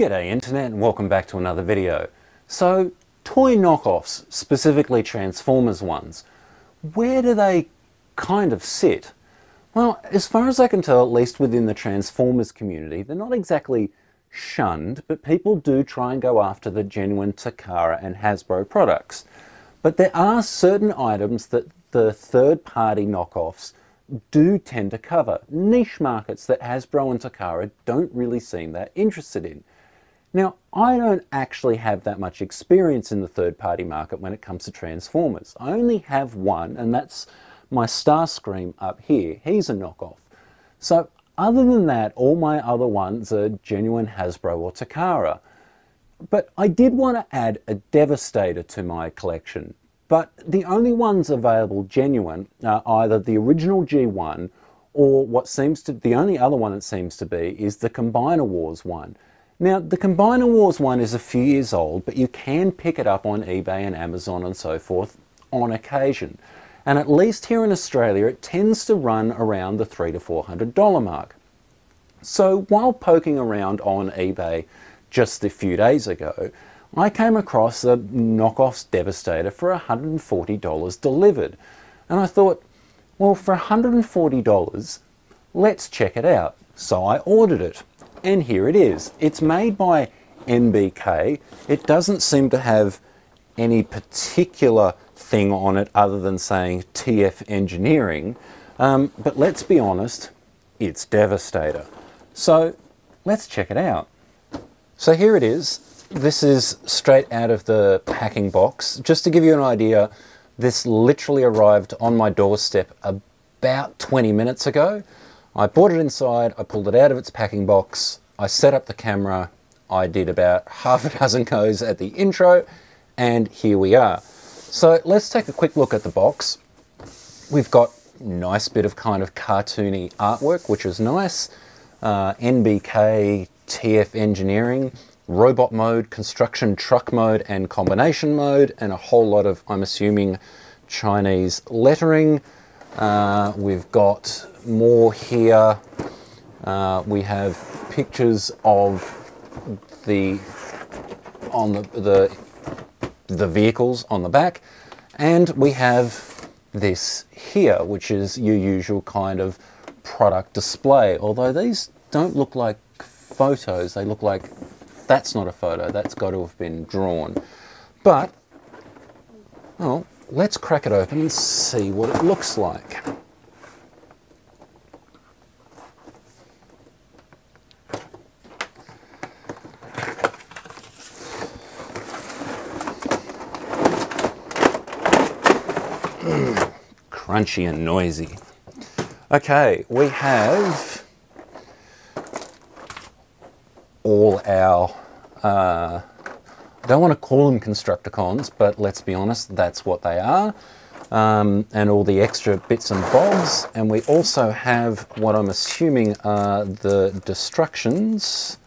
G'day Internet and welcome back to another video. So, toy knockoffs, specifically Transformers ones, where do they kind of sit? Well, as far as I can tell, at least within the Transformers community, they're not exactly shunned, but people do try and go after the genuine Takara and Hasbro products. But there are certain items that the third-party knockoffs do tend to cover, niche markets that Hasbro and Takara don't really seem that interested in. Now, I don't actually have that much experience in the third-party market when it comes to Transformers. I only have one, and that's my Starscream up here. He's a knockoff. So other than that, all my other ones are genuine Hasbro or Takara. But I did want to add a Devastator to my collection. But the only ones available genuine are either the original G1 or what seems to, the only other one it seems to be is the Combiner Wars one. Now, the Combiner Wars one is a few years old, but you can pick it up on eBay and Amazon and so forth on occasion. And at least here in Australia, it tends to run around the three to four hundred dollar mark. So while poking around on eBay just a few days ago, I came across a knockoffs Devastator for $140 delivered. And I thought, well, for $140, let's check it out. So I ordered it and here it is. It's made by NBK. It doesn't seem to have any particular thing on it other than saying TF Engineering. Um, but let's be honest, it's Devastator. So let's check it out. So here it is. This is straight out of the packing box. Just to give you an idea, this literally arrived on my doorstep about 20 minutes ago. I brought it inside, I pulled it out of its packing box, I set up the camera, I did about half a dozen goes at the intro, and here we are. So let's take a quick look at the box. We've got nice bit of kind of cartoony artwork, which is nice. Uh, NBK, TF Engineering, robot mode, construction truck mode, and combination mode, and a whole lot of, I'm assuming, Chinese lettering. Uh, we've got more here. Uh, we have pictures of the on the, the the vehicles on the back, and we have this here, which is your usual kind of product display. Although these don't look like photos, they look like that's not a photo. That's got to have been drawn. But well, let's crack it open and see what it looks like. crunchy and noisy. Okay, we have all our, uh, Don't want to call them Constructicons, but let's be honest, that's what they are. Um, and all the extra bits and bobs. And we also have what I'm assuming are the destructions.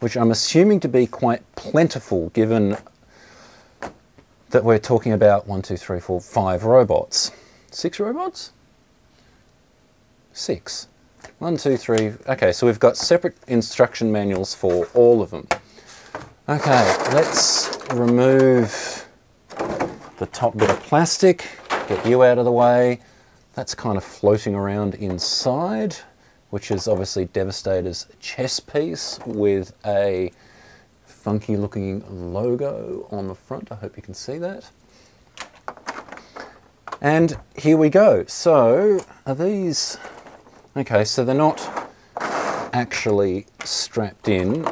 which I'm assuming to be quite plentiful given that we're talking about one, two, three, four, five robots. Six robots? Six. One, two, three. Okay, so we've got separate instruction manuals for all of them. Okay, let's remove the top bit of plastic, get you out of the way. That's kind of floating around inside, which is obviously Devastator's chess piece with a funky looking logo on the front. I hope you can see that. And here we go. So are these, okay, so they're not actually strapped in,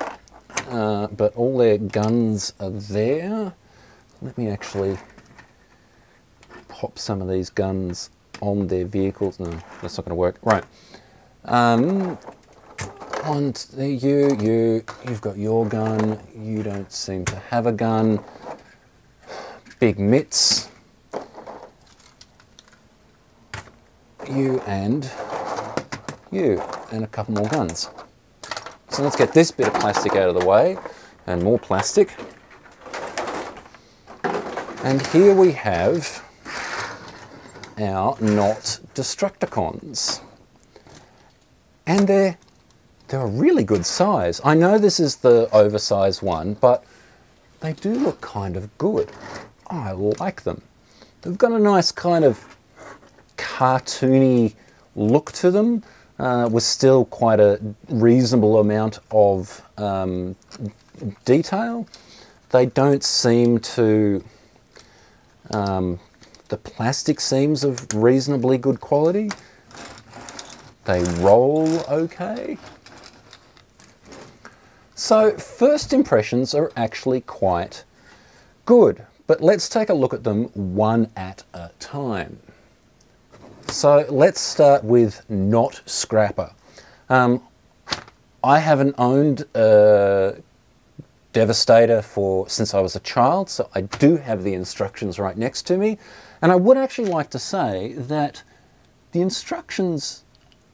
uh, but all their guns are there. Let me actually pop some of these guns on their vehicles. No, that's not going to work. Right. Um, on you, you, you've got your gun, you don't seem to have a gun. Big mitts. You and you, and a couple more guns. So let's get this bit of plastic out of the way, and more plastic. And here we have our not Destructicons. and they're they're a really good size. I know this is the oversized one, but they do look kind of good. I like them. They've got a nice kind of cartoony look to them, uh, with still quite a reasonable amount of um, detail. They don't seem to. Um, the plastic seems of reasonably good quality. They roll okay. So, first impressions are actually quite good, but let's take a look at them one at a time. So, let's start with not Scrapper. Um, I haven't owned a Devastator for since I was a child, so I do have the instructions right next to me, and I would actually like to say that the instructions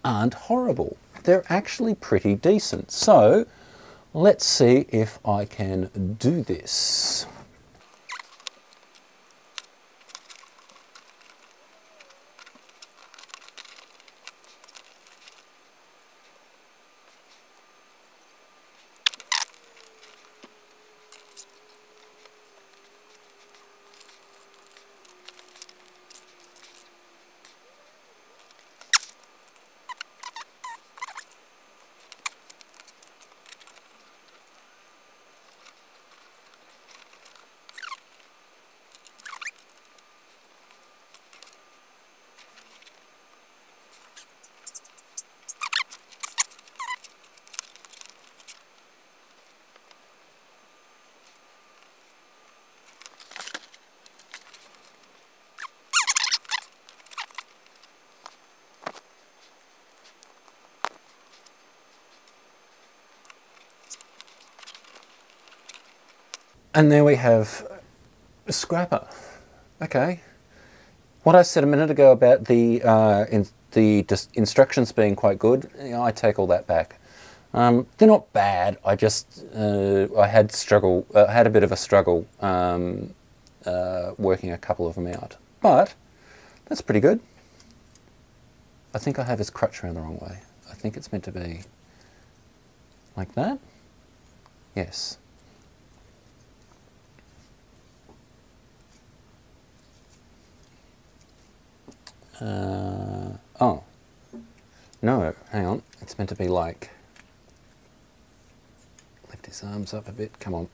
aren't horrible. They're actually pretty decent. So, Let's see if I can do this. And there we have a scrapper. Okay. What I said a minute ago about the uh, in, the instructions being quite good, I take all that back. Um, they're not bad. I just uh, I had struggle. Uh, had a bit of a struggle um, uh, working a couple of them out, but that's pretty good. I think I have his crutch around the wrong way. I think it's meant to be like that. Yes. Uh, oh. No, hang on. It's meant to be like... Lift his arms up a bit. Come on.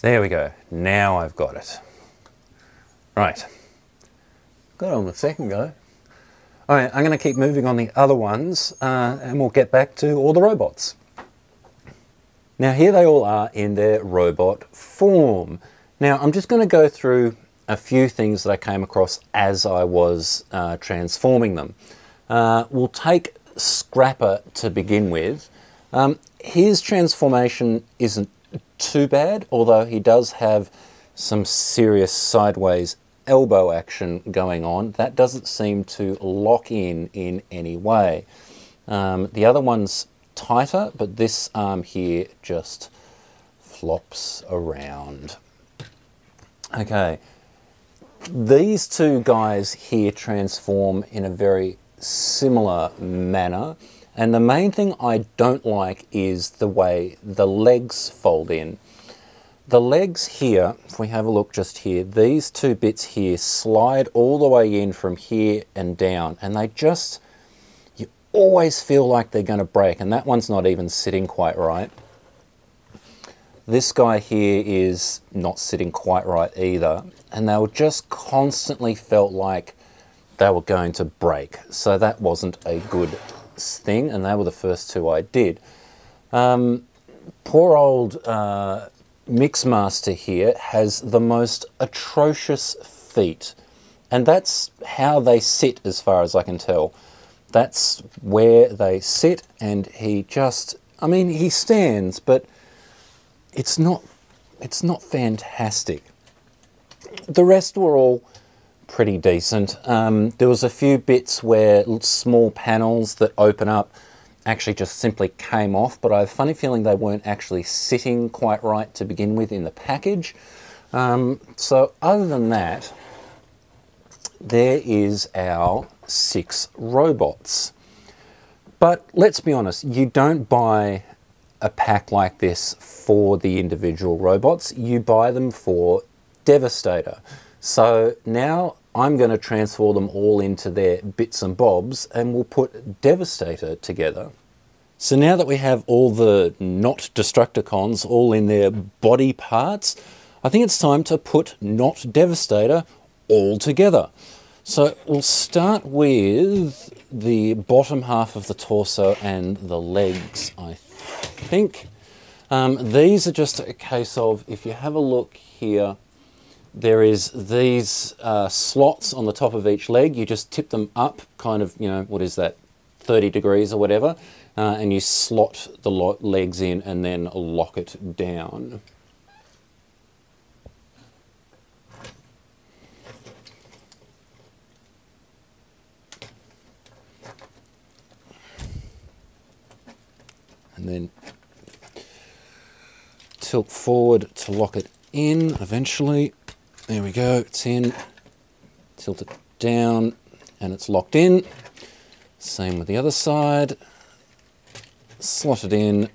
There we go. Now I've got it. Right. Got it on the second go. All right, I'm going to keep moving on the other ones uh, and we'll get back to all the robots. Now here they all are in their robot form. Now I'm just going to go through a few things that I came across as I was uh, transforming them. Uh, we'll take Scrapper to begin with. Um, his transformation isn't too bad, although he does have some serious sideways elbow action going on. That doesn't seem to lock in in any way. Um, the other one's tighter, but this arm here just flops around. Okay, these two guys here transform in a very similar manner. And the main thing I don't like is the way the legs fold in. The legs here, if we have a look just here, these two bits here slide all the way in from here and down and they just, you always feel like they're going to break and that one's not even sitting quite right. This guy here is not sitting quite right either and they were just constantly felt like they were going to break. So that wasn't a good thing and they were the first two I did. Um, poor old uh, Mixmaster here has the most atrocious feet. And that's how they sit as far as I can tell. That's where they sit and he just, I mean, he stands, but it's not, it's not fantastic. The rest were all pretty decent. Um, there was a few bits where small panels that open up actually just simply came off, but I have a funny feeling they weren't actually sitting quite right to begin with in the package. Um, so other than that, there is our six robots. But let's be honest, you don't buy a pack like this for the individual robots, you buy them for Devastator. So now I'm going to transfer them all into their bits and bobs and we'll put Devastator together. So now that we have all the not Destructicons all in their body parts, I think it's time to put not Devastator all together. So we'll start with the bottom half of the torso and the legs, I think. Um, these are just a case of, if you have a look here, there is these uh, slots on the top of each leg. You just tip them up, kind of, you know, what is that, 30 degrees or whatever, uh, and you slot the legs in and then lock it down. And then tilt forward to lock it in eventually. There we go, it's in. Tilt it down and it's locked in. Same with the other side. Slot it in,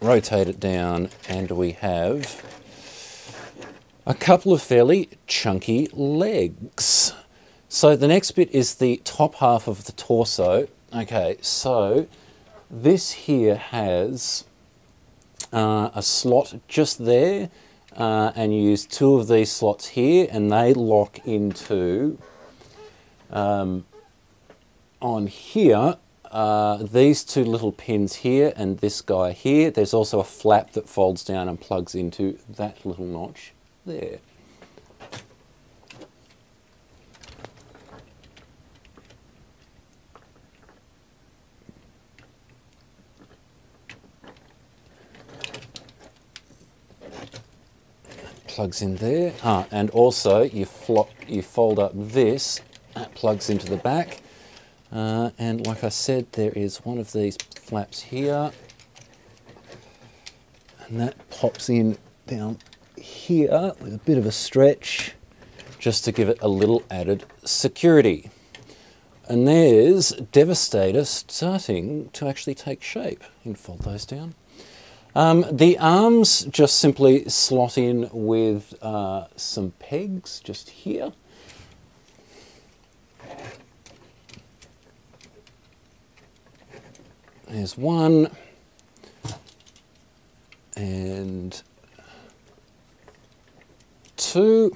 rotate it down, and we have a couple of fairly chunky legs. So the next bit is the top half of the torso. Okay, so this here has uh, a slot just there uh, and use two of these slots here and they lock into um, on here uh, these two little pins here and this guy here. There's also a flap that folds down and plugs into that little notch there plugs in there. Ah, and also you, flop, you fold up this, that plugs into the back. Uh, and like I said, there is one of these flaps here. And that pops in down here with a bit of a stretch, just to give it a little added security. And there's Devastator starting to actually take shape. You can fold those down. Um, the arms just simply slot in with uh, some pegs just here. There's one and two.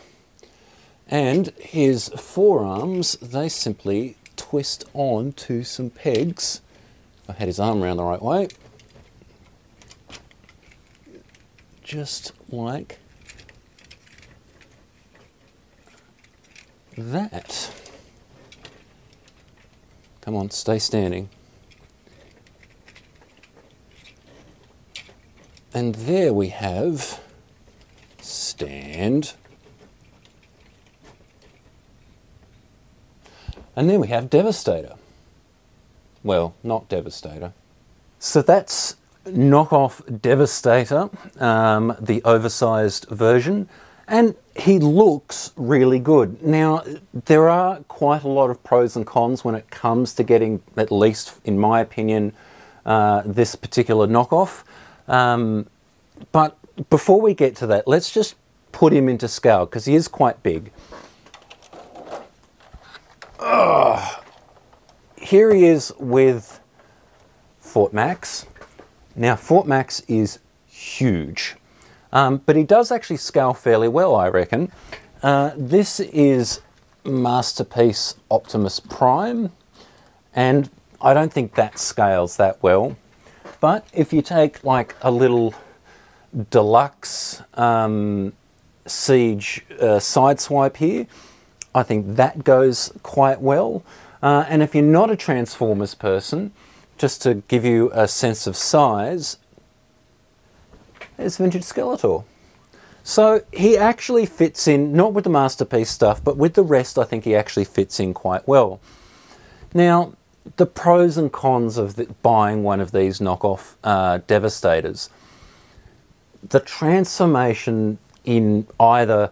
And his forearms, they simply twist on to some pegs. I had his arm around the right way. Just like that. Come on, stay standing. And there we have stand. And then we have Devastator. Well, not Devastator. So that's knockoff Devastator, um, the oversized version, and he looks really good. Now, there are quite a lot of pros and cons when it comes to getting, at least in my opinion, uh, this particular knockoff. Um, but before we get to that, let's just put him into scale because he is quite big. Ugh. Here he is with Fort Max. Now, Fort Max is huge, um, but he does actually scale fairly well, I reckon. Uh, this is Masterpiece Optimus Prime, and I don't think that scales that well. But if you take like a little deluxe um, Siege uh, sideswipe here, I think that goes quite well. Uh, and if you're not a Transformers person, just to give you a sense of size, there's Vintage Skeletor. So he actually fits in, not with the Masterpiece stuff, but with the rest I think he actually fits in quite well. Now, the pros and cons of the, buying one of these knockoff uh, Devastators. The transformation in either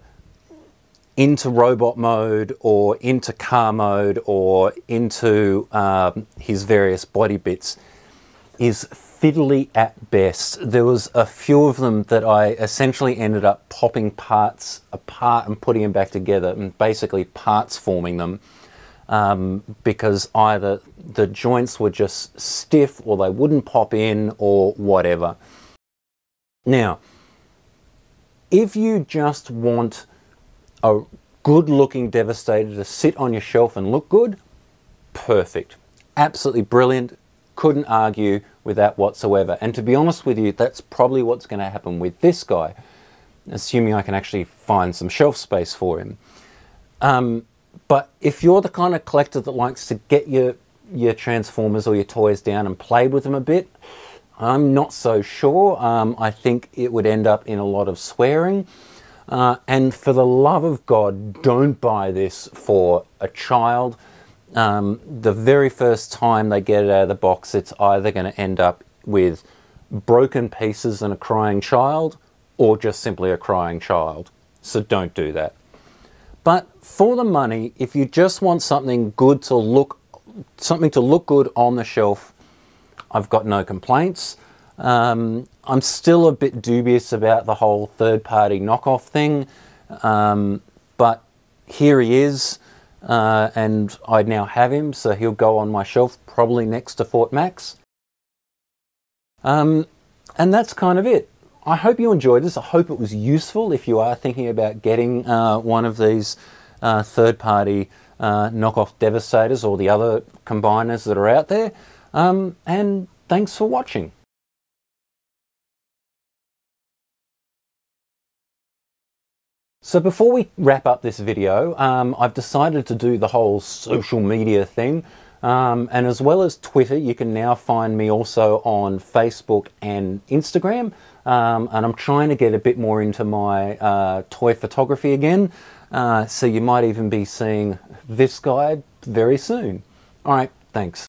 into robot mode or into car mode or into um, his various body bits is fiddly at best. There was a few of them that I essentially ended up popping parts apart and putting them back together and basically parts forming them um, because either the joints were just stiff or they wouldn't pop in or whatever. Now, if you just want a good looking Devastator to sit on your shelf and look good, perfect. Absolutely brilliant. Couldn't argue with that whatsoever. And to be honest with you, that's probably what's going to happen with this guy, assuming I can actually find some shelf space for him. Um, but if you're the kind of collector that likes to get your your Transformers or your toys down and play with them a bit, I'm not so sure. Um, I think it would end up in a lot of swearing. Uh, and for the love of God, don't buy this for a child. Um, the very first time they get it out of the box, it's either going to end up with broken pieces and a crying child, or just simply a crying child. So don't do that. But for the money, if you just want something good to look, something to look good on the shelf, I've got no complaints. Um, I'm still a bit dubious about the whole third party knockoff thing, um, but here he is, uh, and I now have him, so he'll go on my shelf probably next to Fort Max. Um, and that's kind of it. I hope you enjoyed this. I hope it was useful if you are thinking about getting uh, one of these uh, third party uh, knockoff Devastators or the other combiners that are out there. Um, and thanks for watching. So before we wrap up this video, um, I've decided to do the whole social media thing. Um, and as well as Twitter, you can now find me also on Facebook and Instagram. Um, and I'm trying to get a bit more into my uh, toy photography again. Uh, so you might even be seeing this guy very soon. All right, thanks.